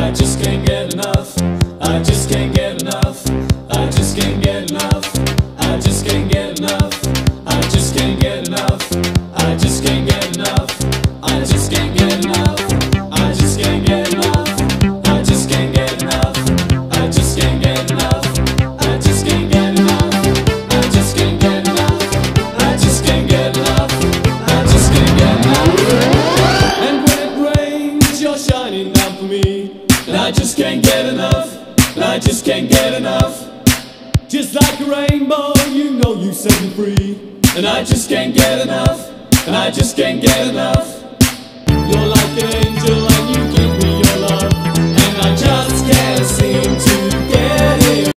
I just can't get enough. I just can't get enough. I just can't get enough. I just can't get enough. I just can't get enough. I just can't get enough. I just can't get enough. I just can't get enough. I just can't get enough. I just can't get enough. I just can't get enough. I just can't get enough. And when it rains, you're shining for me. I just can't get enough. I just can't get enough. Just like a rainbow, you know you set me free. And I just can't get enough. And I just can't get enough.